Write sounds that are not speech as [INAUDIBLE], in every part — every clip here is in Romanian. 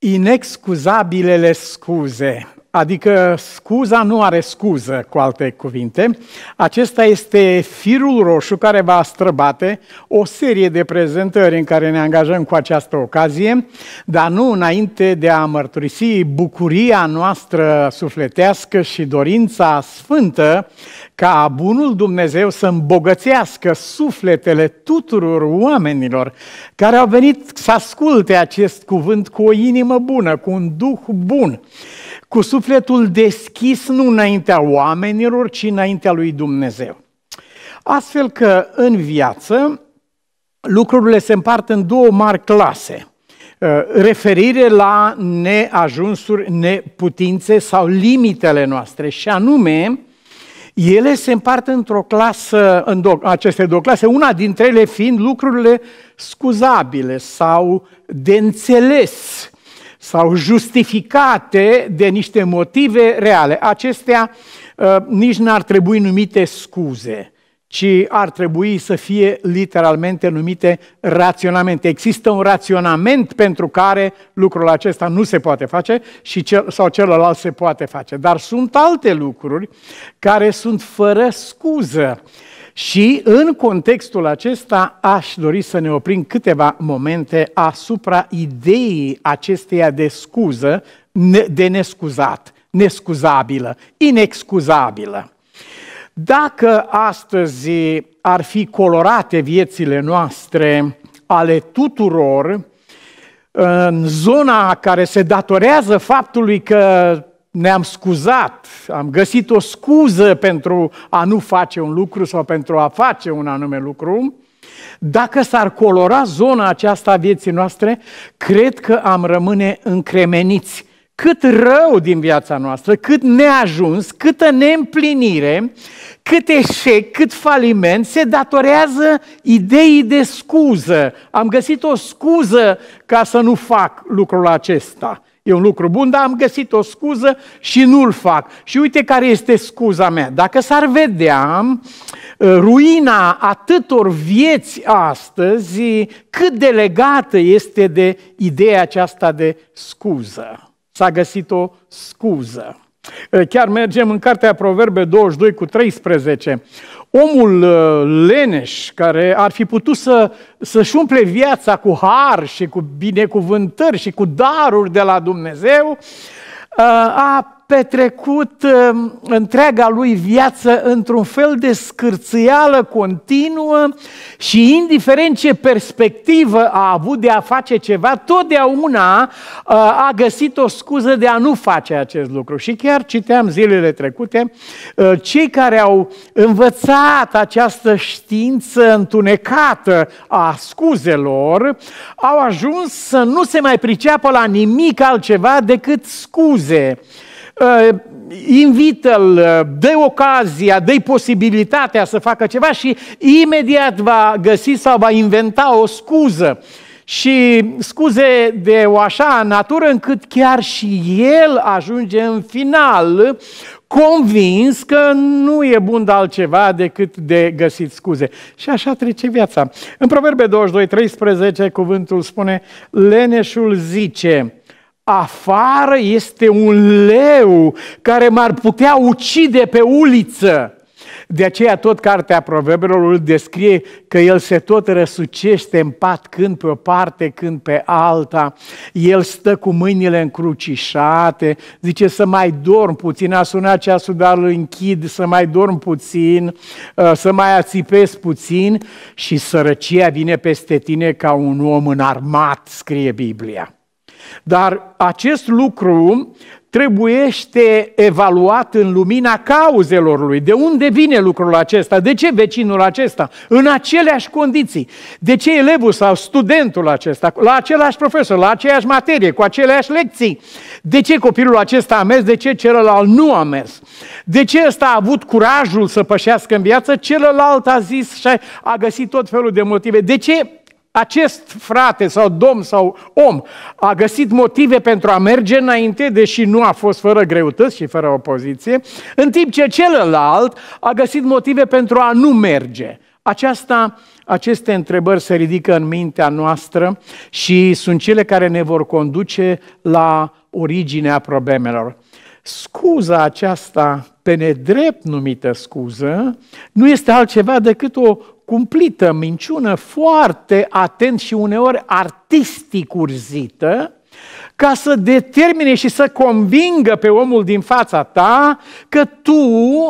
Inexcuzabilele scuze, adică scuza nu are scuză, cu alte cuvinte. Acesta este firul roșu care va străbate o serie de prezentări în care ne angajăm cu această ocazie, dar nu înainte de a mărturisi bucuria noastră sufletească și dorința sfântă ca bunul Dumnezeu să îmbogățească sufletele tuturor oamenilor care au venit să asculte acest cuvânt cu o inimă bună, cu un duh bun, cu sufletul deschis nu înaintea oamenilor, ci înaintea lui Dumnezeu. Astfel că în viață lucrurile se împart în două mari clase. Uh, referire la neajunsuri, neputințe sau limitele noastre și anume ele se împart într-o clasă, în două, aceste două clase, una dintre ele fiind lucrurile scuzabile sau de înțeles sau justificate de niște motive reale. Acestea uh, nici n-ar trebui numite scuze ci ar trebui să fie literalmente numite raționamente. Există un raționament pentru care lucrul acesta nu se poate face și cel, sau celălalt se poate face. Dar sunt alte lucruri care sunt fără scuză. Și în contextul acesta aș dori să ne oprim câteva momente asupra ideii acesteia de scuză, de nescuzat, nescuzabilă, inexcuzabilă. Dacă astăzi ar fi colorate viețile noastre ale tuturor, în zona care se datorează faptului că ne-am scuzat, am găsit o scuză pentru a nu face un lucru sau pentru a face un anume lucru, dacă s-ar colora zona aceasta a vieții noastre, cred că am rămâne încremeniți. Cât rău din viața noastră, cât neajuns, câtă neîmplinire cât eșec, cât faliment se datorează ideii de scuză. Am găsit o scuză ca să nu fac lucrul acesta. E un lucru bun, dar am găsit o scuză și nu-l fac. Și uite care este scuza mea. Dacă s-ar vedea uh, ruina atâtor vieți astăzi, cât de legată este de ideea aceasta de scuză. S-a găsit o scuză. Chiar mergem în cartea Proverbe 22 cu 13. Omul leneș care ar fi putut să, să-și umple viața cu har și cu binecuvântări și cu daruri de la Dumnezeu, a petrecut uh, întreaga lui viață într-un fel de scârțâială continuă și indiferent ce perspectivă a avut de a face ceva, totdeauna uh, a găsit o scuză de a nu face acest lucru. Și chiar citeam zilele trecute, uh, cei care au învățat această știință întunecată a scuzelor, au ajuns să nu se mai priceapă la nimic altceva decât scuze. Uh, invită-l, uh, dă ocazia, dă posibilitatea să facă ceva și imediat va găsi sau va inventa o scuză. Și scuze de o așa natură încât chiar și el ajunge în final convins că nu e bun de altceva decât de găsit scuze. Și așa trece viața. În Proverbe 22, 13, cuvântul spune, leneșul zice, afară este un leu care m-ar putea ucide pe uliță. De aceea tot cartea proverbelor îl descrie că el se tot răsucește în pat când pe o parte, când pe alta. El stă cu mâinile încrucișate, zice să mai dorm puțin, a sunat ceasul, dar îl închid, să mai dorm puțin, uh, să mai ațipez puțin și sărăcia vine peste tine ca un om înarmat, scrie Biblia. Dar acest lucru trebuiește evaluat în lumina cauzelor lui. De unde vine lucrul acesta? De ce vecinul acesta? În aceleași condiții. De ce elevul sau studentul acesta? La același profesor, la aceeași materie, cu aceleași lecții. De ce copilul acesta a mers? De ce celălalt nu a mers? De ce ăsta a avut curajul să pășească în viață? Celălalt a zis și a găsit tot felul de motive. De ce acest frate sau domn sau om a găsit motive pentru a merge înainte, deși nu a fost fără greutăți și fără opoziție, în timp ce celălalt a găsit motive pentru a nu merge. Aceasta, aceste întrebări se ridică în mintea noastră și sunt cele care ne vor conduce la originea problemelor. Scuza aceasta, pe nedrept numită scuză, nu este altceva decât o cumplită minciună foarte atent și uneori artistic urzită, ca să determine și să convingă pe omul din fața ta că tu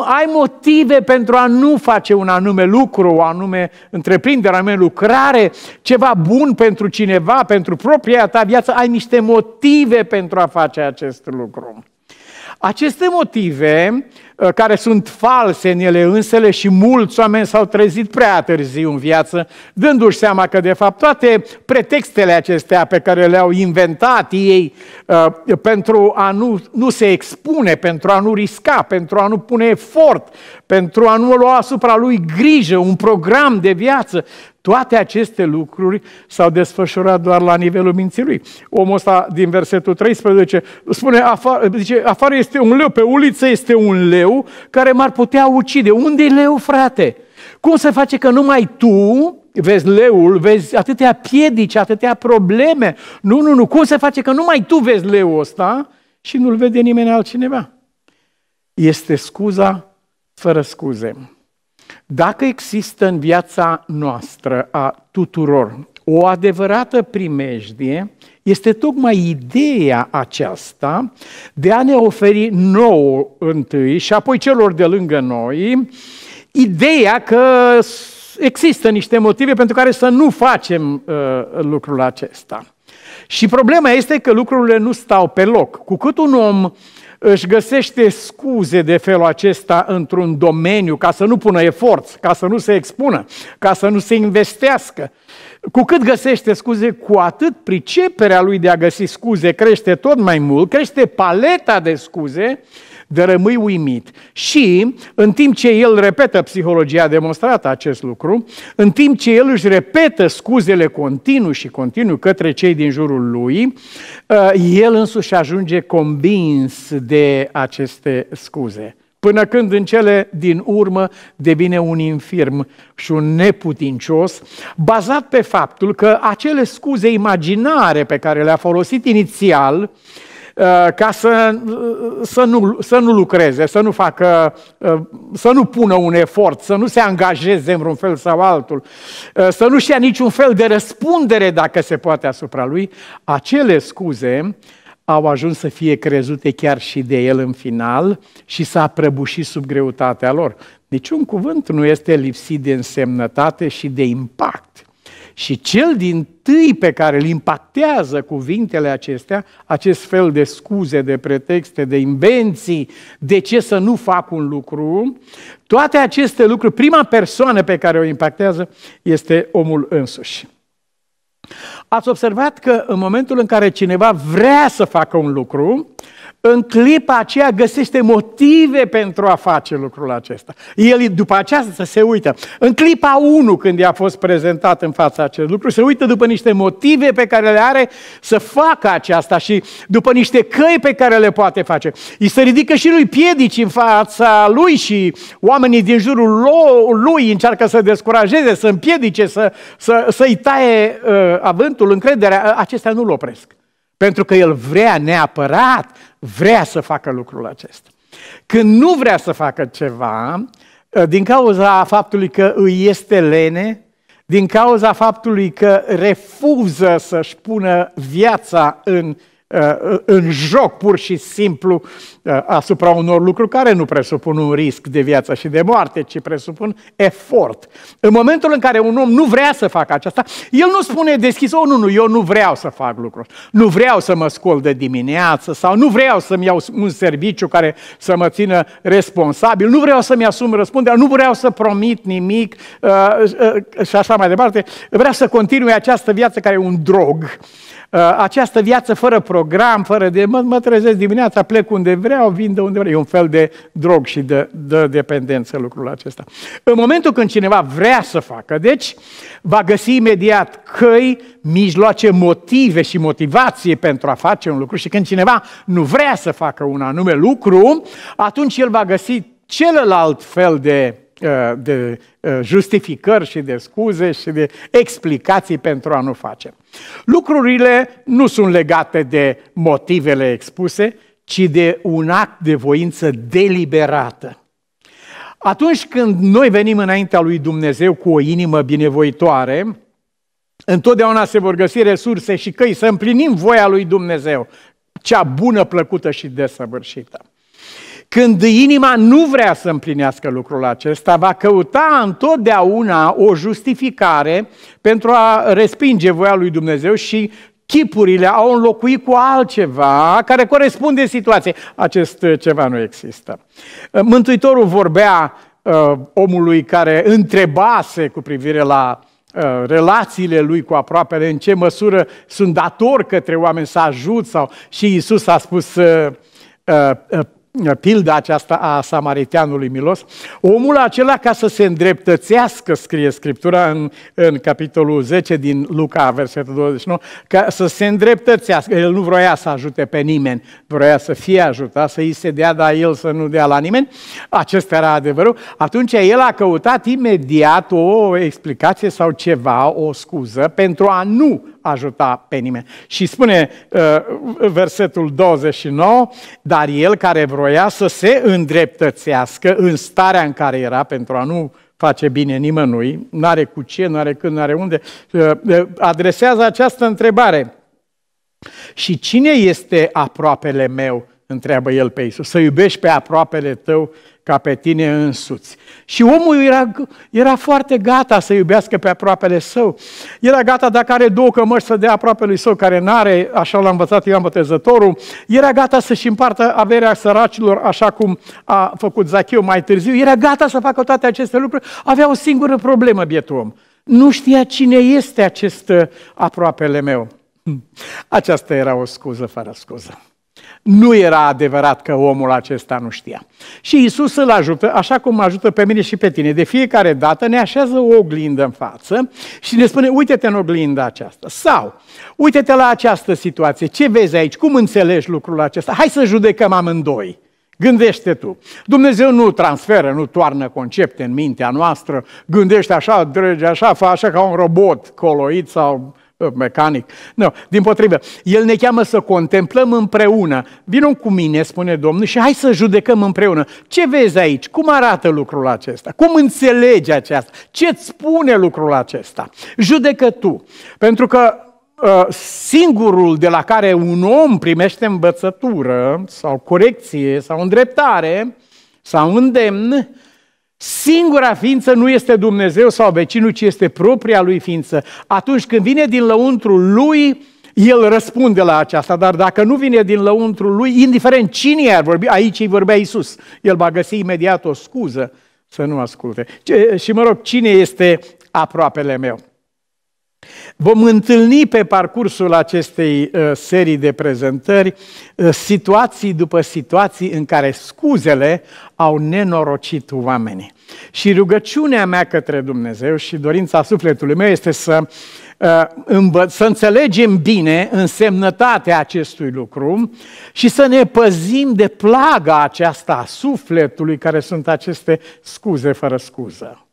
ai motive pentru a nu face un anume lucru, o anume întreprindere, o anume lucrare, ceva bun pentru cineva, pentru propria ta viață, ai niște motive pentru a face acest lucru. Aceste motive, uh, care sunt false în ele însele și mulți oameni s-au trezit prea târziu în viață, dându-și seama că de fapt toate pretextele acestea pe care le-au inventat ei uh, pentru a nu, nu se expune, pentru a nu risca, pentru a nu pune efort, pentru a nu lua asupra lui grijă, un program de viață, toate aceste lucruri s-au desfășurat doar la nivelul minții lui. Omul ăsta din versetul 13 spune, afară, zice, afară este un leu, pe uliță este un leu care m-ar putea ucide. Unde e leu, frate? Cum se face că numai tu vezi leul, vezi atâtea piedici, atâtea probleme? Nu, nu, nu. Cum se face că numai tu vezi leul ăsta și nu-l vede nimeni altcineva? Este scuza fără scuze. Dacă există în viața noastră a tuturor o adevărată primejdie, este tocmai ideea aceasta de a ne oferi nouă întâi și apoi celor de lângă noi, ideea că există niște motive pentru care să nu facem uh, lucrul acesta. Și problema este că lucrurile nu stau pe loc. Cu cât un om uh, își găsește scuze de felul acesta într-un domeniu ca să nu pună efort, ca să nu se expună, ca să nu se investească. Cu cât găsește scuze, cu atât priceperea lui de a găsi scuze crește tot mai mult, crește paleta de scuze de rămâi uimit. Și în timp ce el repetă, psihologia a demonstrat acest lucru, în timp ce el își repetă scuzele continuu și continuu către cei din jurul lui, uh, el însuși ajunge convins de aceste scuze. Până când în cele din urmă devine un infirm și un neputincios, bazat pe faptul că acele scuze imaginare pe care le-a folosit inițial, Uh, ca să, uh, să, nu, să nu lucreze, să nu facă, uh, să nu pună un efort, să nu se angajeze în vreun fel sau altul, să nu-și ia niciun fel de răspundere dacă se poate asupra lui, acele scuze au ajuns să fie crezute chiar și de el în final și s-a prăbușit sub greutatea lor. Niciun cuvânt nu este lipsit de însemnătate și de impact. Și cel din tâi pe care îl impactează cuvintele acestea, acest fel de scuze, de pretexte, de invenții, de ce să nu fac un lucru, toate aceste lucruri, prima persoană pe care o impactează este omul însuși. Ați observat că în momentul în care cineva vrea să facă un lucru, în clipa aceea găsește motive pentru a face lucrul acesta. El după aceasta se uită. În clipa 1, când i-a fost prezentat în fața acest lucru, se uită după niște motive pe care le are să facă aceasta și după niște căi pe care le poate face. Îi se ridică și lui piedici în fața lui și oamenii din jurul lui încearcă să descurajeze, să împiedice, să, să, să-i taie uh, avântul, încrederea. Acestea nu-l opresc. Pentru că el vrea neapărat, vrea să facă lucrul acesta. Când nu vrea să facă ceva, ă, din cauza faptului că îi este lene, din cauza faptului că refuză să-și pună viața în Uh, în joc pur și simplu uh, asupra unor lucruri care nu presupun un risc de viață și de moarte, ci presupun efort. În momentul în care un om nu vrea să facă aceasta, el nu spune deschis, oh, nu, nu, eu nu vreau să fac lucruri, nu vreau să mă scol de dimineață sau nu vreau să-mi iau un serviciu care să mă țină responsabil, nu vreau să-mi asum răspunderea, nu vreau să promit nimic uh, uh, și așa mai departe. Vreau să continui această viață care e un drog Uh, această viață fără program, fără de mă, mă trezesc dimineața, plec unde vreau, vin de unde vreau. E un fel de drog și de, de dependență lucrul acesta. În momentul când cineva vrea să facă, deci va găsi imediat căi, mijloace, motive și motivație pentru a face un lucru și când cineva nu vrea să facă un anume lucru, atunci el va găsi celălalt fel de de justificări și de scuze și de explicații pentru a nu face. Lucrurile nu sunt legate de motivele expuse, ci de un act de voință deliberată. Atunci când noi venim înaintea lui Dumnezeu cu o inimă binevoitoare, întotdeauna se vor găsi resurse și căi să împlinim voia lui Dumnezeu, cea bună, plăcută și desăvârșită. Când inima nu vrea să împlinească lucrul acesta, va căuta întotdeauna o justificare pentru a respinge voia lui Dumnezeu și chipurile au înlocuit cu altceva care corespunde situației. Acest ceva nu există. Mântuitorul vorbea uh, omului care întrebase cu privire la uh, relațiile lui cu aproapele, în ce măsură sunt dator către oameni să ajut sau și Isus a spus uh, uh, pilda aceasta a samariteanului milos, omul acela ca să se îndreptățească, scrie Scriptura în, în capitolul 10 din Luca, versetul 29, ca să se îndreptățească. El nu vroia să ajute pe nimeni, vroia să fie ajutat, să îi se dea, dar el să nu dea la nimeni. Acesta era adevărul. Atunci el a căutat imediat o explicație sau ceva, o scuză, pentru a nu ajuta pe nimeni. Și spune uh, versetul 29, dar el care vroia să se îndreptățească în starea în care era pentru a nu face bine nimănui, n-are cu ce, n-are când, n-are unde, uh, uh, adresează această întrebare. Și cine este aproapele meu? Întreabă el pe Isus. Să iubești pe aproapele tău ca pe tine însuți. Și omul era, era foarte gata să iubească pe aproapele său. Era gata dacă are două cămăși să dea aproapele său care n-are, așa l-a învățat Ioan Botezătorul. Era gata să-și împartă averea săracilor așa cum a făcut Zacheu mai târziu. Era gata să facă toate aceste lucruri. Avea o singură problemă, bietul om. Nu știa cine este acest aproapele meu. Aceasta era o scuză fără scuză. Nu era adevărat că omul acesta nu știa. Și Isus îl ajută, așa cum ajută pe mine și pe tine. De fiecare dată ne așează o oglindă în față și ne spune, uite-te în oglinda aceasta. Sau, uite-te la această situație, ce vezi aici, cum înțelegi lucrul acesta? Hai să judecăm amândoi. Gândește tu. Dumnezeu nu transferă, nu toarnă concepte în mintea noastră, gândește așa, drăge așa, fa așa ca un robot coloit sau mecanic. Nu, din potrivă. El ne cheamă să contemplăm împreună. Vino cu mine, spune Domnul, și hai să judecăm împreună. Ce vezi aici? Cum arată lucrul acesta? Cum înțelegi aceasta? Ce-ți spune lucrul acesta? Judecă tu. Pentru că uh, singurul de la care un om primește învățătură sau corecție sau îndreptare sau îndemn Singura ființă nu este Dumnezeu sau vecinul, ci este propria lui ființă. Atunci când vine din lăuntru lui, el răspunde la aceasta, dar dacă nu vine din lăuntru lui, indiferent cine ar vorbi, aici îi vorbea Isus, el va găsi imediat o scuză să nu asculte. Și mă rog, cine este aproapele meu? Vom întâlni pe parcursul acestei uh, serii de prezentări uh, situații după situații în care scuzele au nenorocit oamenii. Și rugăciunea mea către Dumnezeu și dorința sufletului meu este să, uh, să înțelegem bine însemnătatea acestui lucru și să ne păzim de plaga aceasta a sufletului care sunt aceste scuze fără scuză.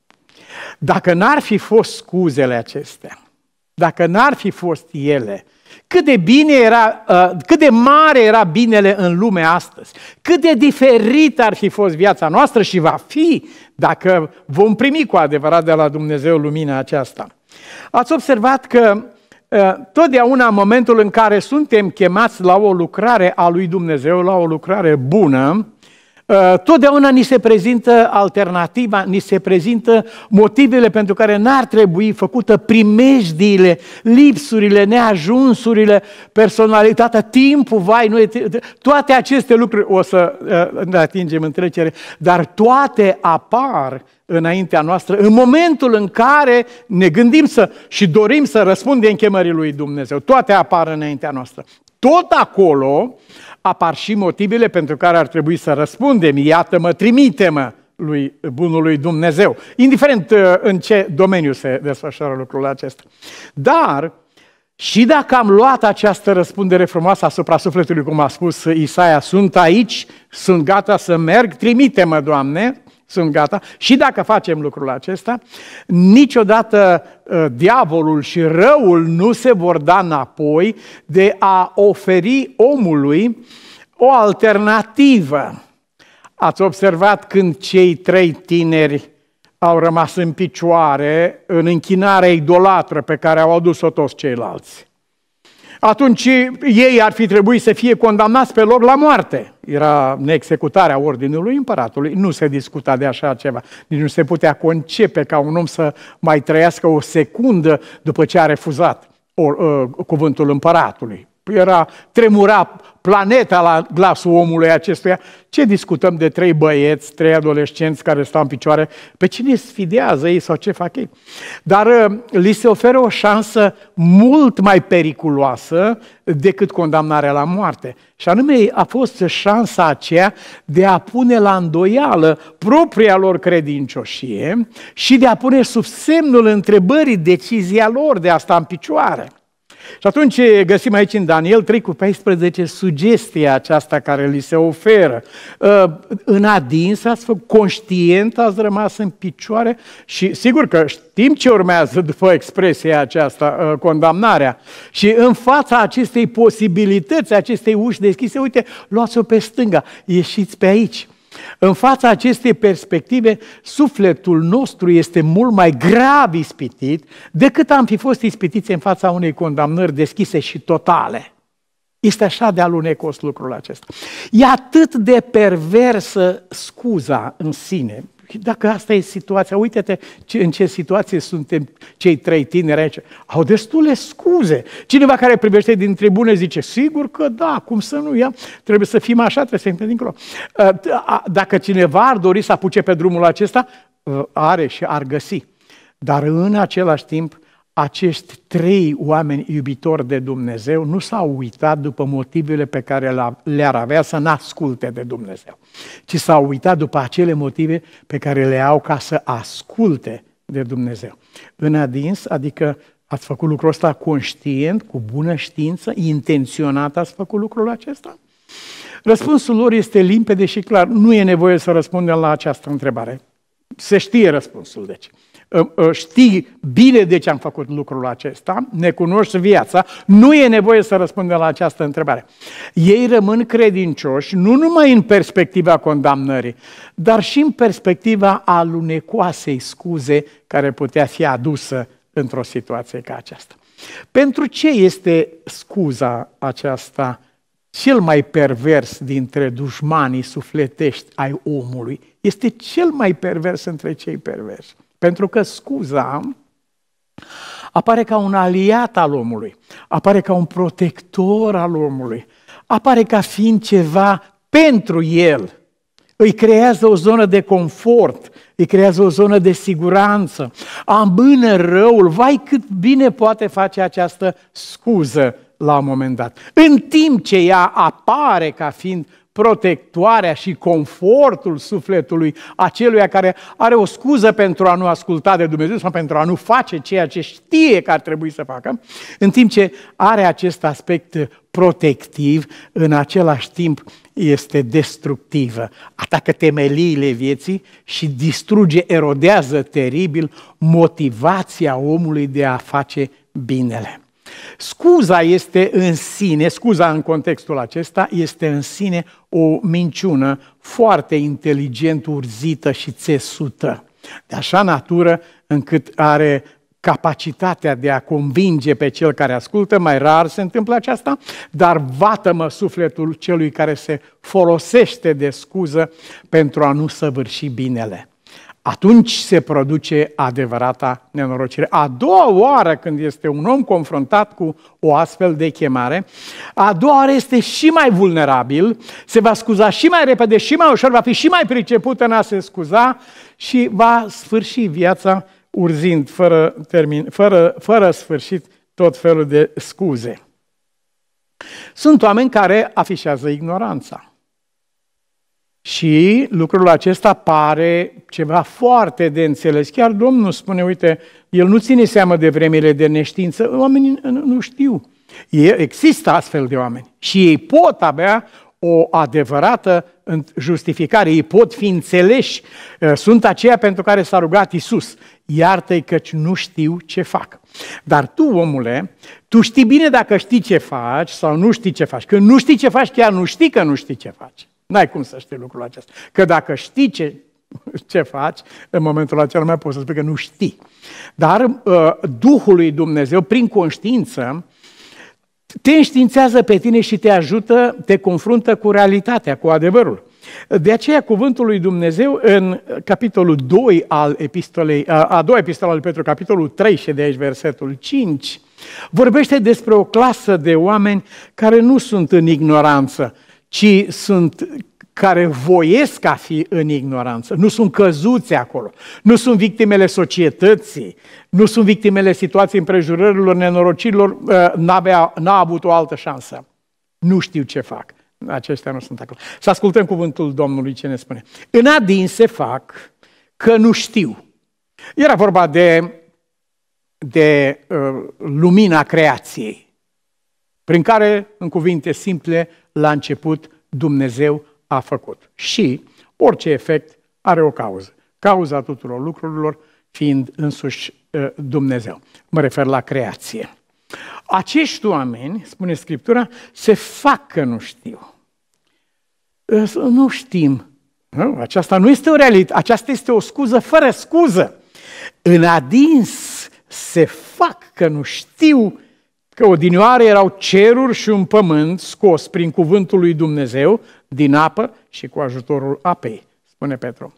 Dacă n-ar fi fost scuzele acestea, dacă n-ar fi fost ele, cât de bine era, uh, cât de mare era binele în lumea astăzi, cât de diferit ar fi fost viața noastră și va fi dacă vom primi cu adevărat de la Dumnezeu lumina aceasta. Ați observat că uh, totdeauna în momentul în care suntem chemați la o lucrare a lui Dumnezeu, la o lucrare bună, Uh, totdeauna ni se prezintă alternativa, ni se prezintă motivele pentru care n-ar trebui făcută primejdiile, lipsurile, neajunsurile, personalitatea, timpul, vai, nu e, toate aceste lucruri o să uh, ne atingem în trecere, dar toate apar înaintea noastră în momentul în care ne gândim să și dorim să răspundem chemării lui Dumnezeu. Toate apar înaintea noastră. Tot acolo apar și motivele pentru care ar trebui să răspundem. Iată-mă, trimite-mă lui bunului Dumnezeu, indiferent uh, în ce domeniu se desfășoară lucrul acesta. Dar, și dacă am luat această răspundere frumoasă asupra sufletului, cum a spus Isaia, sunt aici, sunt gata să merg, trimite-mă, Doamne, sunt gata. Și dacă facem lucrul acesta, niciodată uh, diavolul și răul nu se vor da înapoi de a oferi omului o alternativă. Ați observat când cei trei tineri au rămas în picioare în închinarea idolatră pe care au adus-o toți ceilalți atunci ei ar fi trebuit să fie condamnați pe lor la moarte. Era neexecutarea ordinului împăratului. Nu se discuta de așa ceva. Nici nu se putea concepe ca un om să mai trăiască o secundă după ce a refuzat or, uh, cuvântul împăratului. Era, tremura planeta la glasul omului acestuia. Ce discutăm de trei băieți, trei adolescenți care stau în picioare? Pe cine sfidează ei sau ce fac ei? Dar uh, li se oferă o șansă mult mai periculoasă decât condamnarea la moarte. Și anume a fost șansa aceea de a pune la îndoială propria lor credincioșie și de a pune sub semnul întrebării decizia lor de a sta în picioare. Și atunci găsim aici în Daniel 3 cu 14 sugestia aceasta care li se oferă. Ă, în adins ați făcut, conștient ați rămas în picioare și sigur că știm ce urmează după expresia aceasta, ă, condamnarea. Și în fața acestei posibilități, acestei uși deschise, uite, luați-o pe stânga, ieșiți pe aici. În fața acestei perspective, sufletul nostru este mult mai grav ispitit decât am fi fost ispitiți în fața unei condamnări deschise și totale. Este așa de alunecos lucrul acesta. E atât de perversă scuza în sine, dacă asta e situația, uite-te în ce situație suntem cei trei tineri aici. Au destule scuze. Cineva care privește din tribune zice, sigur că da, cum să nu ia, trebuie să fim așa, trebuie să fim dincolo. Uh, dacă cineva ar dori să apuce pe drumul acesta, uh, are și ar găsi. Dar în același timp, acești trei oameni iubitori de Dumnezeu nu s-au uitat după motivele pe care le-ar avea să n-asculte de Dumnezeu, ci s-au uitat după acele motive pe care le au ca să asculte de Dumnezeu. În adins, adică ați făcut lucrul ăsta conștient, cu bună știință, intenționat ați făcut lucrul acesta? Răspunsul lor este limpede și clar. Nu e nevoie să răspundem la această întrebare. Se știe răspunsul, deci. Ă, ă, știi bine de ce am făcut lucrul acesta, ne cunoști viața, nu e nevoie să răspundem la această întrebare. Ei rămân credincioși nu numai în perspectiva condamnării, dar și în perspectiva alunecoasei scuze care putea fi adusă într-o situație ca aceasta. Pentru ce este scuza aceasta cel mai pervers dintre dușmanii sufletești ai omului? Este cel mai pervers între cei perversi. Pentru că scuza apare ca un aliat al omului, apare ca un protector al omului, apare ca fiind ceva pentru el. Îi creează o zonă de confort, îi creează o zonă de siguranță, ambână răul, vai cât bine poate face această scuză la un moment dat. În timp ce ea apare ca fiind protectoarea și confortul sufletului aceluia care are o scuză pentru a nu asculta de Dumnezeu sau pentru a nu face ceea ce știe că ar trebui să facă, în timp ce are acest aspect protectiv, în același timp este destructivă. Atacă temeliile vieții și distruge, erodează teribil motivația omului de a face binele. Scuza este în sine, scuza în contextul acesta, este în sine o minciună foarte inteligent urzită și țesută. De așa natură încât are capacitatea de a convinge pe cel care ascultă, mai rar se întâmplă aceasta, dar vatămă sufletul celui care se folosește de scuză pentru a nu săvârși binele atunci se produce adevărata nenorocire. A doua oară când este un om confruntat cu o astfel de chemare, a doua oară este și mai vulnerabil, se va scuza și mai repede, și mai ușor, va fi și mai priceput în a se scuza și va sfârși viața urzind, fără, termin, fără, fără sfârșit, tot felul de scuze. Sunt oameni care afișează ignoranța. Și lucrul acesta pare ceva foarte de înțeles. Chiar Domnul spune, uite, El nu ține seamă de vremile de neștiință, oamenii nu știu. Există astfel de oameni și ei pot avea o adevărată justificare. Ei pot fi înțeleși. Uh, sunt aceia pentru care s-a rugat Isus. Iartă-i căci nu știu ce fac. Dar tu, omule, tu știi bine dacă știi ce faci sau nu știi ce faci. Când nu știi ce faci, chiar nu știi că nu știi ce faci. N-ai cum să știi lucrul acesta. Că dacă știi ce, [LAUGHS] ce faci, în momentul acela mai poți să spui că nu știi. Dar uh, Duhul lui Dumnezeu, prin conștiință, te înștiințează pe tine și te ajută, te confruntă cu realitatea, cu adevărul. De aceea cuvântul lui Dumnezeu în capitolul 2 al epistolei, a doua epistolă al Petru, capitolul 3 și de aici versetul 5, vorbește despre o clasă de oameni care nu sunt în ignoranță, ci sunt care voiesc a fi în ignoranță, nu sunt căzuți acolo, nu sunt victimele societății, nu sunt victimele situației împrejurărilor, nenorocirilor, uh, n-a n-a avut o altă șansă. Nu știu ce fac. Aceștia nu sunt acolo. Să ascultăm cuvântul Domnului ce ne spune. În adin se fac că nu știu. Era vorba de, de uh, lumina creației, prin care, în cuvinte simple, la început Dumnezeu a făcut. Și orice efect are o cauză. Cauza tuturor lucrurilor fiind însuși ă, Dumnezeu. Mă refer la creație. Acești oameni, spune Scriptura, se fac că nu știu. Ă, nu știm. Aceasta nu este o realitate, aceasta este o scuză fără scuză. În adins se fac că nu știu că odinioare erau ceruri și un pământ scos prin cuvântul lui Dumnezeu din apă și cu ajutorul apei, spune Petru.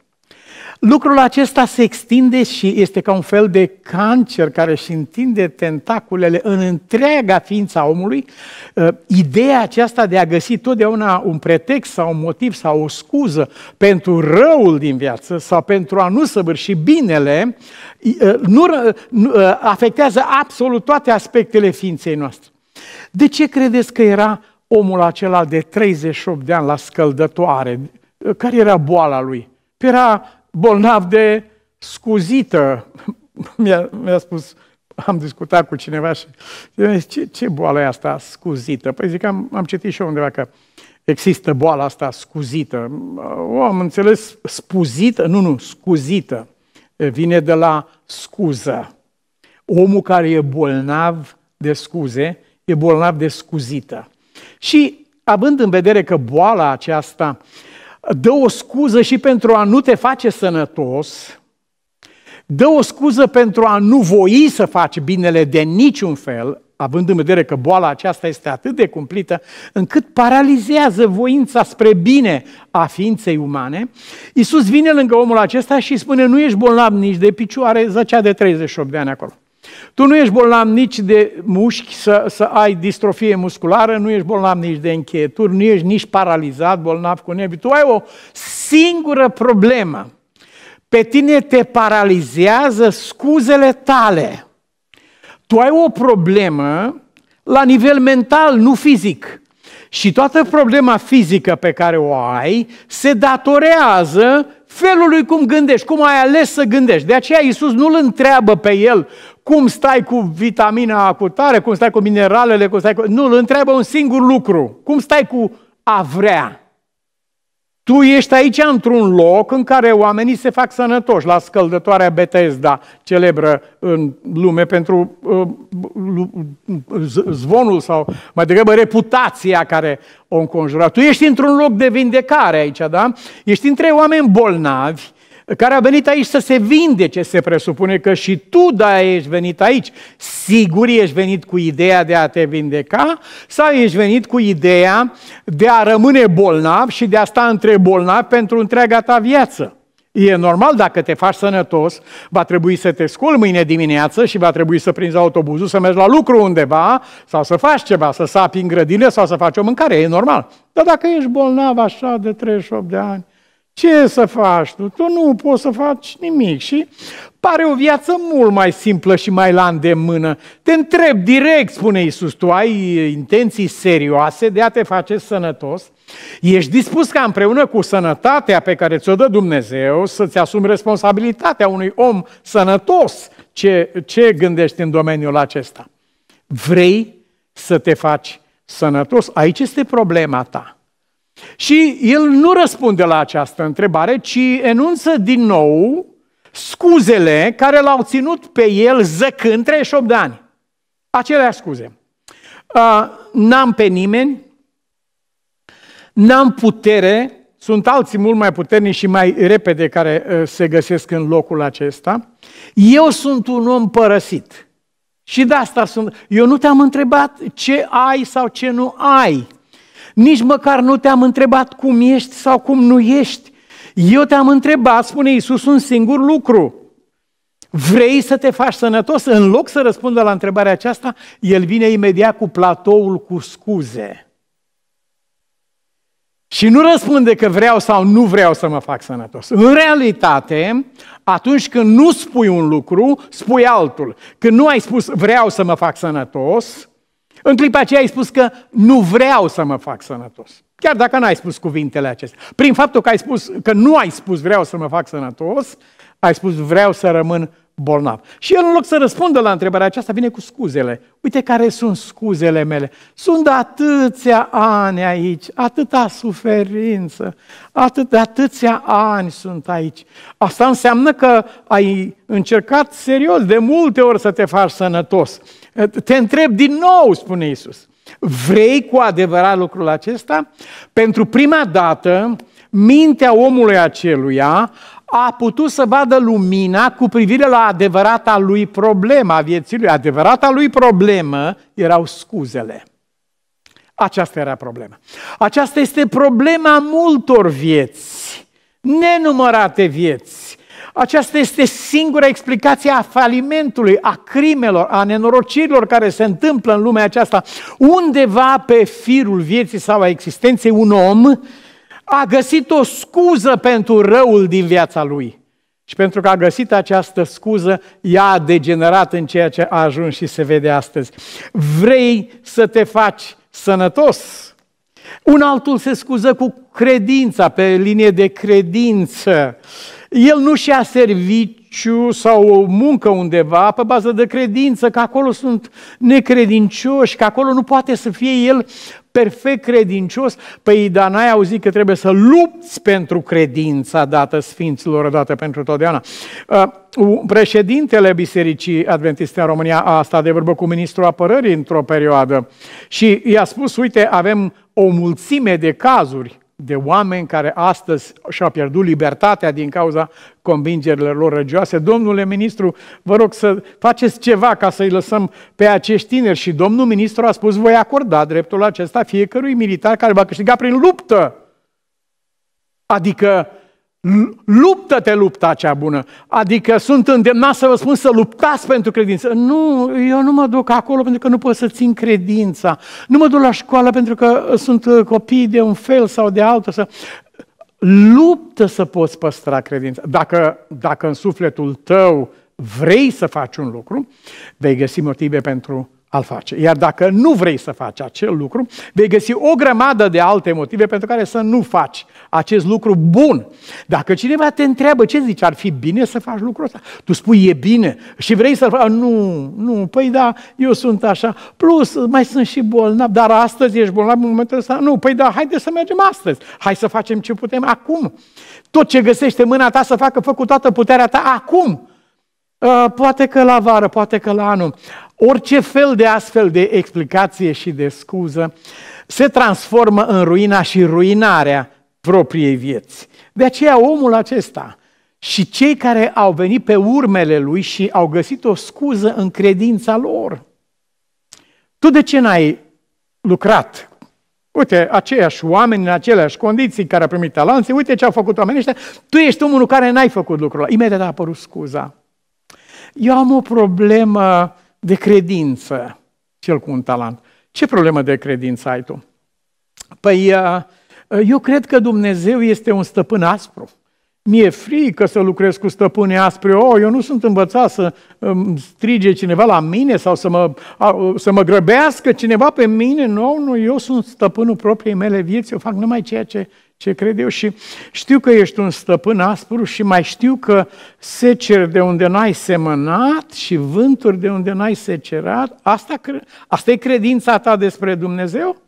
Lucrul acesta se extinde și este ca un fel de cancer care își întinde tentaculele în întreaga ființa omului. Uh, ideea aceasta de a găsi totdeauna un pretext sau un motiv sau o scuză pentru răul din viață sau pentru a nu săvârși binele, uh, nu, uh, afectează absolut toate aspectele ființei noastre. De ce credeți că era omul acela de 38 de ani la scăldătoare? Care era boala lui? Era bolnav de scuzită. [LAUGHS] Mi-a, mi-a spus, am discutat cu cineva și ce, ce boală e asta scuzită? Păi zic, am, am citit și eu undeva că există boala asta scuzită. O, am înțeles spuzită? Nu, nu, scuzită. Vine de la scuză. Omul care e bolnav de scuze, e bolnav de scuzită. Și având în vedere că boala aceasta dă o scuză și pentru a nu te face sănătos, dă o scuză pentru a nu voi să faci binele de niciun fel, având în vedere că boala aceasta este atât de cumplită, încât paralizează voința spre bine a ființei umane, Iisus vine lângă omul acesta și îi spune, nu ești bolnav nici de picioare, zăcea de 38 de ani acolo. Tu nu ești bolnav nici de mușchi să, să ai distrofie musculară, nu ești bolnav nici de încheieturi, nu ești nici paralizat, bolnav cu nervi. Tu ai o singură problemă. Pe tine te paralizează scuzele tale. Tu ai o problemă la nivel mental, nu fizic. Și toată problema fizică pe care o ai se datorează felului cum gândești, cum ai ales să gândești. De aceea Iisus nu-l întreabă pe el cum stai cu vitamina cu tare, cum stai cu mineralele, cum stai cu... Nu, îl întreabă un singur lucru. Cum stai cu a vrea? Tu ești aici într-un loc în care oamenii se fac sănătoși, la scăldătoarea Bethesda, celebră în lume pentru uh, zvonul sau mai degrabă reputația care o înconjura. Tu ești într-un loc de vindecare aici, da? Ești între oameni bolnavi, care a venit aici să se vindece, se presupune că și tu da ești venit aici. Sigur ești venit cu ideea de a te vindeca sau ești venit cu ideea de a rămâne bolnav și de a sta între bolnav pentru întreaga ta viață. E normal, dacă te faci sănătos, va trebui să te scoli mâine dimineață și va trebui să prinzi autobuzul, să mergi la lucru undeva sau să faci ceva, să sapi în grădină sau să faci o mâncare. E normal. Dar dacă ești bolnav așa de 38 de ani, ce să faci tu? Tu nu poți să faci nimic și pare o viață mult mai simplă și mai la îndemână. Te întreb direct, spune Iisus, tu ai intenții serioase de a te face sănătos? Ești dispus ca împreună cu sănătatea pe care ți-o dă Dumnezeu să-ți asumi responsabilitatea unui om sănătos? Ce, ce gândești în domeniul acesta? Vrei să te faci sănătos? Aici este problema ta. Și el nu răspunde la această întrebare, ci enunță din nou scuzele care l-au ținut pe el zăcând 38 de ani. Aceleași scuze. Uh, n-am pe nimeni, n-am putere, sunt alții mult mai puternici și mai repede care uh, se găsesc în locul acesta. Eu sunt un om părăsit. Și de asta sunt. Eu nu te-am întrebat ce ai sau ce nu ai. Nici măcar nu te-am întrebat cum ești sau cum nu ești. Eu te-am întrebat, spune Iisus, un singur lucru. Vrei să te faci sănătos? În loc să răspundă la întrebarea aceasta, el vine imediat cu platoul cu scuze. Și nu răspunde că vreau sau nu vreau să mă fac sănătos. În realitate, atunci când nu spui un lucru, spui altul. Când nu ai spus vreau să mă fac sănătos, în clipa aceea ai spus că nu vreau să mă fac sănătos. Chiar dacă n-ai spus cuvintele acestea. Prin faptul că ai spus că nu ai spus vreau să mă fac sănătos, ai spus vreau să rămân bolnav. Și el în loc să răspundă la întrebarea aceasta, vine cu scuzele. Uite care sunt scuzele mele. Sunt de atâția ani aici, atâta suferință, atât, de atâția ani sunt aici. Asta înseamnă că ai încercat serios de multe ori să te faci sănătos. Te întreb din nou, spune Isus. Vrei cu adevărat lucrul acesta? Pentru prima dată, mintea omului aceluia a putut să vadă lumina cu privire la adevărata lui problemă a vieții lui. Adevărata lui problemă erau scuzele. Aceasta era problema. Aceasta este problema multor vieți, nenumărate vieți. Aceasta este singura explicație a falimentului, a crimelor, a nenorocirilor care se întâmplă în lumea aceasta. Undeva pe firul vieții sau a existenței un om a găsit o scuză pentru răul din viața lui. Și pentru că a găsit această scuză, ea a degenerat în ceea ce a ajuns și se vede astăzi. Vrei să te faci sănătos? Un altul se scuză cu credința, pe linie de credință. El nu și-a serviciu sau o muncă undeva pe bază de credință, că acolo sunt necredincioși, că acolo nu poate să fie el perfect credincios, păi dar n-ai auzit că trebuie să lupți pentru credința dată Sfinților, dată pentru totdeauna. Uh, președintele Bisericii Adventiste în România a stat de vorbă cu ministrul apărării într-o perioadă și i-a spus, uite, avem o mulțime de cazuri de oameni care astăzi și-au pierdut libertatea din cauza convingerilor lor religioase. Domnule ministru, vă rog să faceți ceva ca să-i lăsăm pe acești tineri. Și domnul ministru a spus, voi acorda dreptul acesta fiecărui militar care va câștiga prin luptă. Adică Luptă-te lupta cea bună. Adică sunt îndemnat să vă spun să luptați pentru credință. Nu, eu nu mă duc acolo pentru că nu pot să țin credința. Nu mă duc la școală pentru că sunt copii de un fel sau de altul. Să... Luptă să poți păstra credința. Dacă, dacă în sufletul tău vrei să faci un lucru, vei găsi motive pentru al face. Iar dacă nu vrei să faci acel lucru, vei găsi o grămadă de alte motive pentru care să nu faci acest lucru bun. Dacă cineva te întreabă ce zici, ar fi bine să faci lucrul ăsta? Tu spui e bine și vrei să faci, nu, nu, păi da, eu sunt așa, plus mai sunt și bolnav, dar astăzi ești bolnav în momentul ăsta? Nu, păi da, haide să mergem astăzi, hai să facem ce putem acum. Tot ce găsește mâna ta să facă, fă cu toată puterea ta acum. Uh, poate că la vară, poate că la anul. Orice fel de astfel de explicație și de scuză se transformă în ruina și ruinarea propriei vieți. De aceea omul acesta și cei care au venit pe urmele lui și au găsit o scuză în credința lor. Tu de ce n-ai lucrat? Uite, aceiași oameni în aceleași condiții care au primit talanții, uite ce au făcut oamenii ăștia, tu ești unul care n-ai făcut lucrul ăla. Imediat a apărut scuza. Eu am o problemă de credință, cel cu un talent. Ce problemă de credință ai tu? Păi, uh, eu cred că Dumnezeu este un stăpân aspru. Mi-e frică să lucrez cu stăpâni aspri. Oh, eu nu sunt învățat să um, strige cineva la mine sau să mă, să mă grăbească cineva pe mine. Nu, nu, eu sunt stăpânul propriei mele vieți. Eu fac numai ceea ce ce cred eu și știu că ești un stăpân aspru și mai știu că seceri de unde n-ai semănat și vânturi de unde n-ai secerat. Asta, asta e credința ta despre Dumnezeu?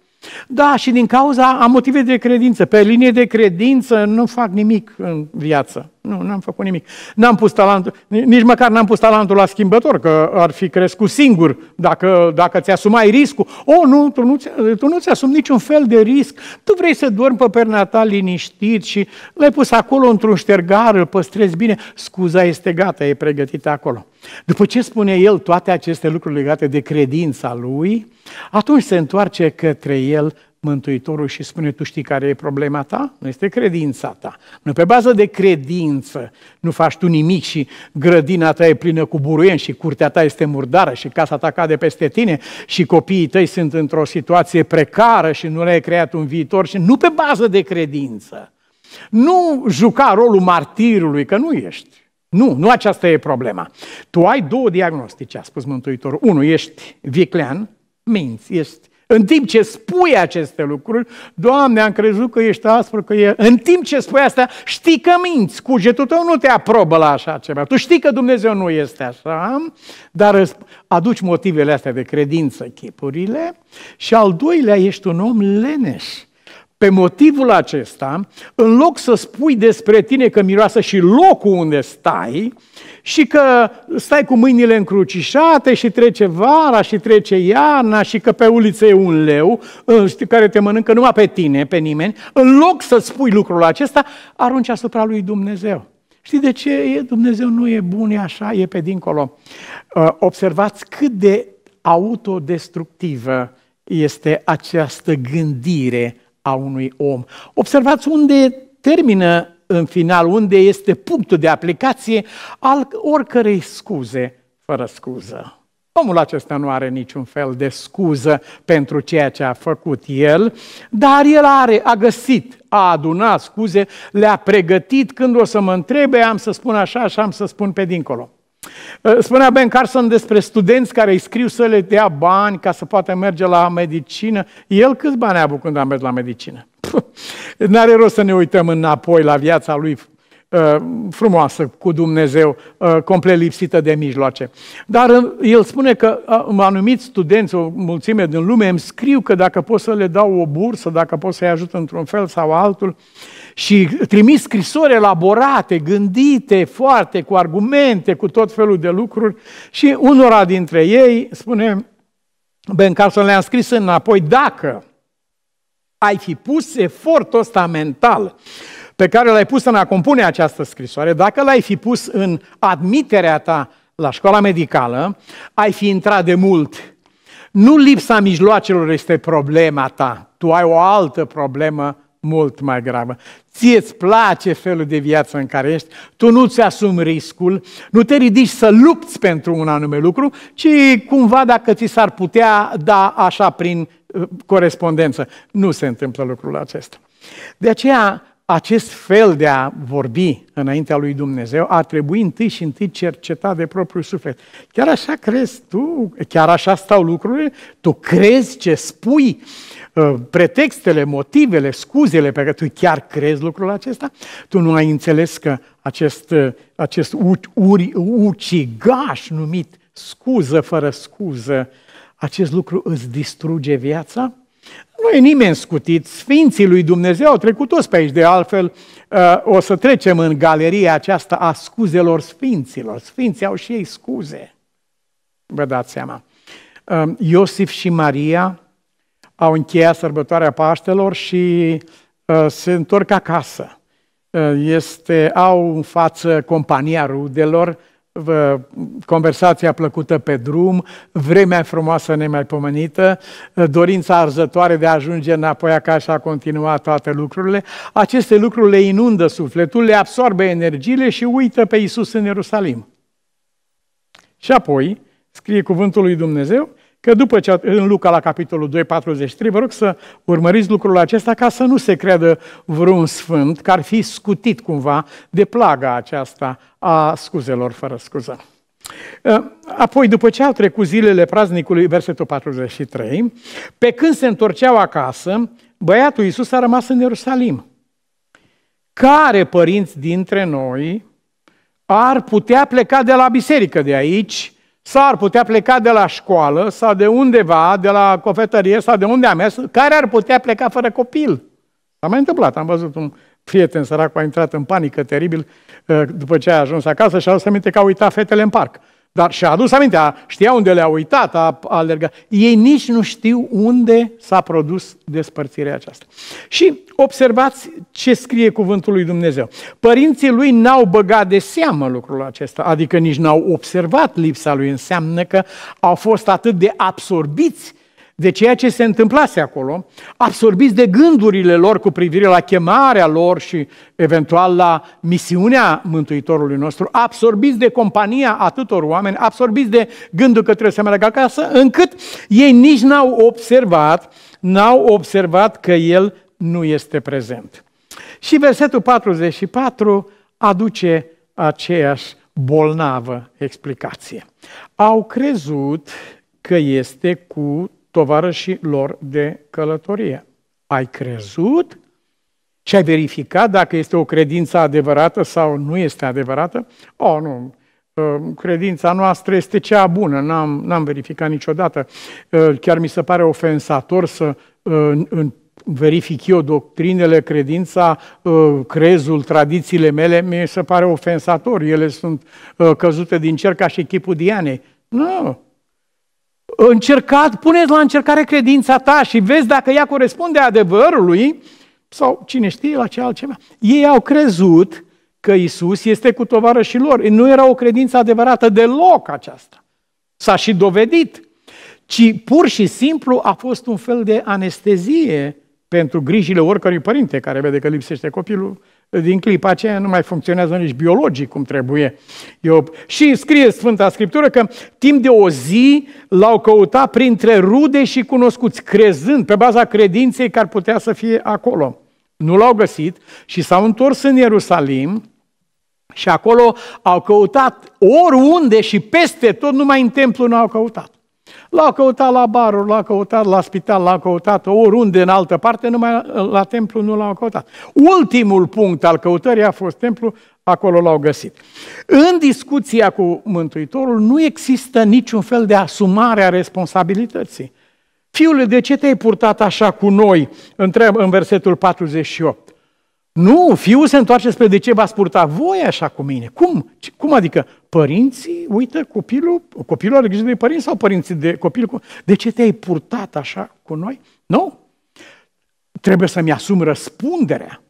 Da, și din cauza a motive de credință. Pe linie de credință nu fac nimic în viață. Nu, n-am făcut nimic. N-am pus talentul, nici măcar n-am pus talentul la schimbător, că ar fi crescut singur dacă, dacă ți-asumai riscul. O, nu, tu nu, tu nu ți-asumi niciun fel de risc. Tu vrei să dormi pe perna ta liniștit și l-ai pus acolo într-un ștergar, îl păstrezi bine. Scuza este gata, e pregătită acolo. După ce spune el toate aceste lucruri legate de credința lui, atunci se întoarce către el Mântuitorul și spune, tu știi care e problema ta? Nu este credința ta. Nu pe bază de credință nu faci tu nimic și grădina ta e plină cu buruieni și curtea ta este murdară și casa ta cade peste tine și copiii tăi sunt într-o situație precară și nu le-ai creat un viitor și nu pe bază de credință. Nu juca rolul martirului, că nu ești. Nu, nu aceasta e problema. Tu ai două diagnostice, a spus Mântuitorul. Unu, ești viclean, minți, ești în timp ce spui aceste lucruri, Doamne, am crezut că ești aspru, că e... În timp ce spui asta, știi că minți, cugetul tău nu te aprobă la așa ceva. Tu știi că Dumnezeu nu este așa, dar aduci motivele astea de credință, chipurile. Și al doilea, ești un om leneș. Pe motivul acesta, în loc să spui despre tine că miroasă și locul unde stai și că stai cu mâinile încrucișate și trece vara și trece iarna și că pe uliță e un leu care te mănâncă numai pe tine, pe nimeni, în loc să spui lucrul acesta, arunci asupra lui Dumnezeu. Știi de ce? Dumnezeu nu e bun, e așa, e pe dincolo. Uh, observați cât de autodestructivă este această gândire a unui om. Observați unde termină în final, unde este punctul de aplicație al oricărei scuze fără scuză. Omul acesta nu are niciun fel de scuză pentru ceea ce a făcut el, dar el are, a găsit, a adunat scuze, le-a pregătit când o să mă întrebe, am să spun așa și am să spun pe dincolo. Spunea Ben Carson despre studenți care îi scriu să le dea bani ca să poată merge la medicină. El câți bani a avut când a mers la medicină? [LAUGHS] N-are rost să ne uităm înapoi la viața lui uh, frumoasă cu Dumnezeu, uh, complet lipsită de mijloace. Dar uh, el spune că anumiți studenți, o mulțime din lume, îmi scriu că dacă pot să le dau o bursă, dacă pot să-i ajut într-un fel sau altul, și trimis scrisori elaborate, gândite foarte, cu argumente, cu tot felul de lucruri și unora dintre ei, spune Ben Carson, le-am scris înapoi, dacă ai fi pus efortul ăsta mental pe care l-ai pus în a compune această scrisoare, dacă l-ai fi pus în admiterea ta la școala medicală, ai fi intrat de mult. Nu lipsa mijloacelor este problema ta, tu ai o altă problemă mult mai gravă. Ție îți place felul de viață în care ești, tu nu-ți asumi riscul, nu te ridici să lupți pentru un anume lucru, ci cumva dacă ți s-ar putea da așa prin uh, corespondență. Nu se întâmplă lucrul acesta. De aceea, acest fel de a vorbi înaintea lui Dumnezeu ar trebui întâi și întâi cercetat de propriul suflet. Chiar așa crezi tu? Chiar așa stau lucrurile? Tu crezi ce spui? Uh, pretextele, motivele, scuzele pe care tu chiar crezi lucrul acesta? Tu nu ai înțeles că acest, uh, acest uri, ucigaș numit scuză fără scuză, acest lucru îți distruge viața? Nu e nimeni scutit. Sfinții lui Dumnezeu au trecut toți pe aici. De altfel, uh, o să trecem în galeria aceasta a scuzelor sfinților. Sfinții au și ei scuze. Vă dați seama. Uh, Iosif și Maria au încheiat sărbătoarea Paștelor și uh, se întorc acasă. Este, au în față compania rudelor, conversația plăcută pe drum, vremea frumoasă nemaipomenită, dorința arzătoare de a ajunge înapoi acasă și a continua toate lucrurile, aceste lucruri le inundă sufletul, le absorbe energiile și uită pe Isus în Ierusalim. Și apoi, scrie cuvântul lui Dumnezeu, că după ce, în Luca la capitolul 2, 43, vă rog să urmăriți lucrul acesta ca să nu se creadă vreun sfânt că ar fi scutit cumva de plaga aceasta a scuzelor fără scuză. Uh, apoi, după ce au trecut zilele praznicului, versetul 43, pe când se întorceau acasă, băiatul Iisus a rămas în Ierusalim. Care părinți dintre noi ar putea pleca de la biserică de aici Sau ar putea pleca de la școală sau de undeva, de la cofetărie sau de unde a mers, care ar putea pleca fără copil. S-a mai întâmplat, am văzut un prieten sărac a intrat în panică teribil uh, după ce a ajuns acasă și a adus aminte că a uitat fetele în parc. Dar și-a adus aminte, a, știa unde le-a uitat, a, a alergat. Ei nici nu știu unde s-a produs despărțirea aceasta. Și observați ce scrie cuvântul lui Dumnezeu. Părinții lui n-au băgat de seamă lucrul acesta, adică nici n-au observat lipsa lui. Înseamnă că au fost atât de absorbiți de ceea ce se întâmplase acolo, absorbiți de gândurile lor cu privire la chemarea lor și eventual la misiunea Mântuitorului nostru, absorbiți de compania atâtor oameni, absorbiți de gândul că trebuie să meargă acasă, încât ei nici n-au observat, n-au observat că El nu este prezent. Și versetul 44 aduce aceeași bolnavă explicație. Au crezut că este cu tovarășii lor de călătorie. Ai crezut și ai verificat dacă este o credință adevărată sau nu este adevărată? Oh, nu, ă, credința noastră este cea bună, n-am, n-am verificat niciodată. Ă, chiar mi se pare ofensator să ă, în, verific eu doctrinele, credința, crezul, tradițiile mele, mi se pare ofensator. Ele sunt căzute din cer ca și chipul Dianei. Nu, încercat, puneți la încercare credința ta și vezi dacă ea corespunde adevărului sau cine știe la ce altceva. Ei au crezut că Isus este cu tovarășii lor. Nu era o credință adevărată deloc aceasta. S-a și dovedit. Ci pur și simplu a fost un fel de anestezie pentru grijile oricărui părinte care vede că lipsește copilul din clipa aceea nu mai funcționează nici biologic cum trebuie. Eu... Și scrie Sfânta Scriptură că timp de o zi l-au căutat printre rude și cunoscuți, crezând pe baza credinței că ar putea să fie acolo. Nu l-au găsit și s-au întors în Ierusalim și acolo au căutat oriunde și peste tot, numai în templu nu au căutat. L-a căutat la baruri, l-a căutat la spital, l-a căutat oriunde în altă parte, numai la templu nu l-au căutat. Ultimul punct al căutării a fost templu, acolo l-au găsit. În discuția cu Mântuitorul nu există niciun fel de asumare a responsabilității. Fiule, de ce te-ai purtat așa cu noi? Întreb în versetul 48. Nu, fiul se întoarce spre de ce v-ați purta voi așa cu mine. Cum? Cum adică? Părinții, uite, copilul, copilul are grijă de părinți sau părinții de copil? De ce te-ai purtat așa cu noi? Nu. Trebuie să-mi asum răspunderea.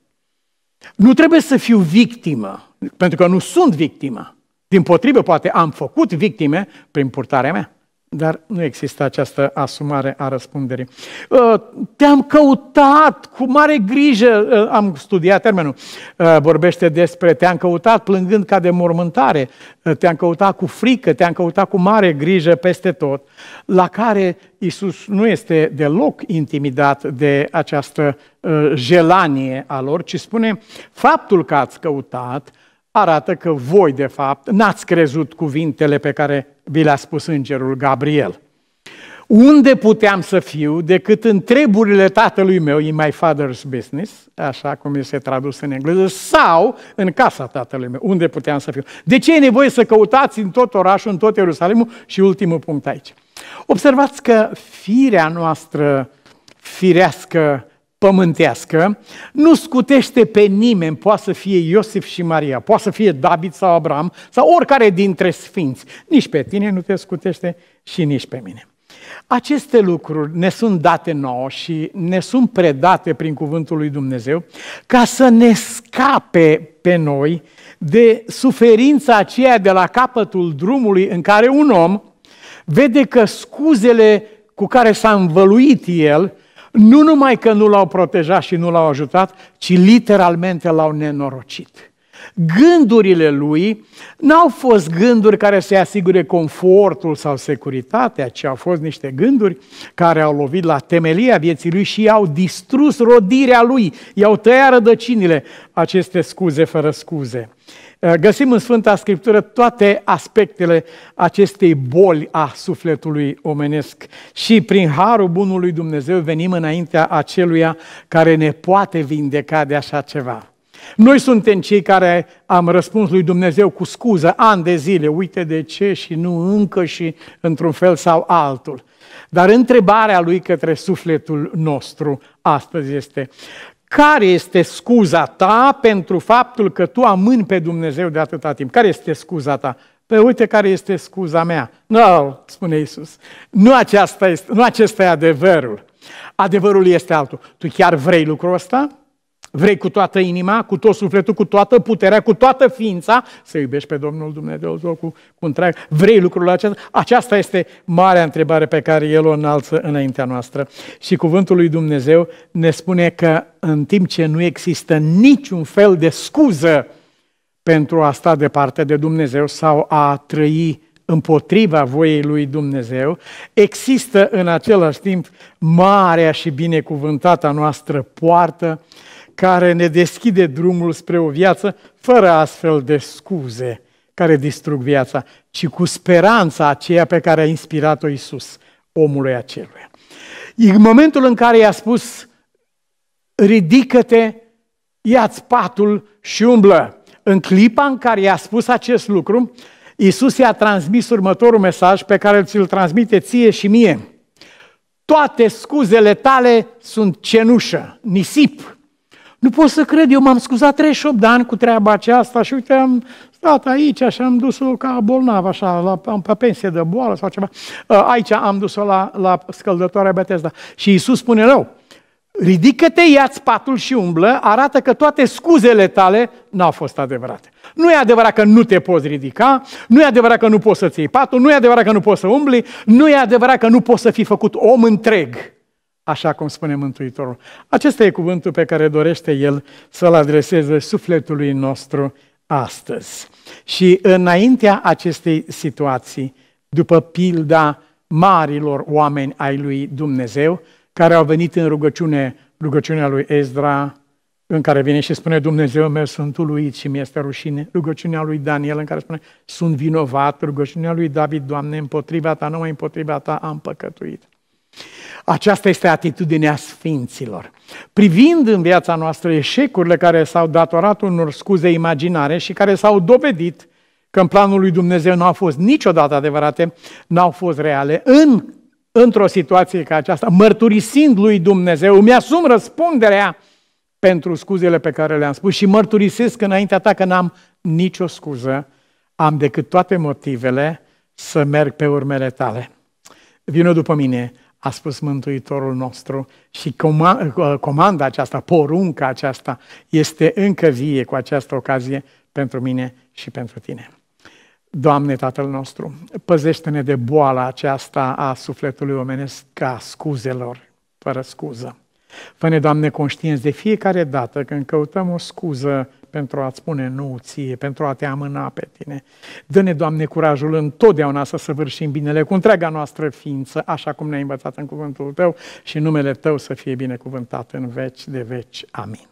Nu trebuie să fiu victimă, pentru că nu sunt victimă. Din potrivă, poate am făcut victime prin purtarea mea. Dar nu există această asumare a răspunderii. Uh, te-am căutat cu mare grijă, uh, am studiat termenul, uh, vorbește despre te-am căutat plângând ca de mormântare, te-am căutat cu frică, te-am căutat cu mare grijă peste tot, la care Isus nu este deloc intimidat de această gelanie a lor, ci spune faptul că ați căutat arată că voi, de fapt, n-ați crezut cuvintele pe care vi le-a spus îngerul Gabriel. Unde puteam să fiu decât în treburile tatălui meu, in my father's business, așa cum este tradus în engleză, sau în casa tatălui meu, unde puteam să fiu. De ce e nevoie să căutați în tot orașul, în tot Ierusalimul? Și ultimul punct aici. Observați că firea noastră firească pământească, nu scutește pe nimeni, poate să fie Iosif și Maria, poate să fie David sau Abraham, sau oricare dintre sfinți. Nici pe tine nu te scutește și nici pe mine. Aceste lucruri ne sunt date nouă și ne sunt predate prin cuvântul lui Dumnezeu ca să ne scape pe noi de suferința aceea de la capătul drumului în care un om vede că scuzele cu care s-a învăluit el nu numai că nu l-au protejat și nu l-au ajutat, ci literalmente l-au nenorocit. Gândurile lui n-au fost gânduri care să-i asigure confortul sau securitatea, ci au fost niște gânduri care au lovit la temelia vieții lui și i-au distrus rodirea lui, i-au tăiat rădăcinile aceste scuze fără scuze. Eh, găsim în Sfânta Scriptură toate aspectele acestei boli a sufletului omenesc și prin harul bunului Dumnezeu venim înaintea aceluia care ne poate vindeca de așa ceva. Noi suntem cei care am răspuns lui Dumnezeu cu scuză ani de zile, uite de ce și nu încă și într-un fel sau altul. Dar întrebarea lui către sufletul nostru astăzi este, care este scuza ta pentru faptul că tu amâni pe Dumnezeu de atâta timp? Care este scuza ta? Păi uite care este scuza mea. Nu, no, spune Isus. Nu, aceasta este, nu acesta e adevărul. Adevărul este altul. Tu chiar vrei lucrul ăsta? Vrei cu toată inima, cu tot sufletul, cu toată puterea, cu toată ființa să iubești pe Domnul Dumnezeu tău cu, cu întreag. Vrei lucrul acesta? Aceasta este marea întrebare pe care El o înalță înaintea noastră. Și cuvântul lui Dumnezeu ne spune că în timp ce nu există niciun fel de scuză pentru a sta departe de Dumnezeu sau a trăi împotriva voiei lui Dumnezeu, există în același timp marea și binecuvântata noastră poartă care ne deschide drumul spre o viață fără astfel de scuze care distrug viața, ci cu speranța aceea pe care a inspirat-o Iisus omului acelui. În momentul în care i-a spus, ridică-te, ia-ți patul și umblă. În clipa în care i-a spus acest lucru, Iisus i-a transmis următorul mesaj pe care ți-l transmite ție și mie. Toate scuzele tale sunt cenușă, nisip. Nu pot să cred, eu m-am scuzat 38 de ani cu treaba aceasta și uite, am stat aici și am dus-o ca bolnav, așa, la, am pe pensie de boală sau ceva. Aici am dus-o la, la scăldătoarea Betesda. Și Iisus spune rău, ridică-te, ia-ți patul și umblă, arată că toate scuzele tale n-au fost adevărate. Nu e adevărat că nu te poți ridica, nu e adevărat că nu poți să-ți iei patul, nu e adevărat că nu poți să umbli, nu e adevărat că nu poți să fii făcut om întreg, așa cum spune Mântuitorul. Acesta e cuvântul pe care dorește El să-l adreseze sufletului nostru astăzi. Și înaintea acestei situații, după pilda marilor oameni ai lui Dumnezeu, care au venit în rugăciune, rugăciunea lui Ezra, în care vine și spune Dumnezeu meu sunt uluit și mi-este rușine, rugăciunea lui Daniel în care spune sunt vinovat, rugăciunea lui David, Doamne, împotriva ta, numai împotriva ta am păcătuit. Aceasta este atitudinea sfinților. Privind în viața noastră eșecurile care s-au datorat unor scuze imaginare și care s-au dovedit că în planul lui Dumnezeu nu au fost niciodată adevărate, nu au fost reale, în, într-o situație ca aceasta, mărturisind lui Dumnezeu, îmi asum răspunderea pentru scuzele pe care le-am spus și mărturisesc înaintea ta că n-am nicio scuză, am decât toate motivele să merg pe urmele tale. Vină după mine, a spus Mântuitorul nostru și comanda aceasta, porunca aceasta este încă vie cu această ocazie pentru mine și pentru tine. Doamne Tatăl nostru, păzește-ne de boala aceasta a sufletului omenesc ca scuzelor, fără scuză. Fă-ne, Doamne, conștienți de fiecare dată când căutăm o scuză pentru a-ți spune nu ție, pentru a te amâna pe tine. Dă-ne, Doamne, curajul întotdeauna să săvârșim binele cu întreaga noastră ființă, așa cum ne-ai învățat în cuvântul Tău și numele Tău să fie binecuvântat în veci de veci. Amin.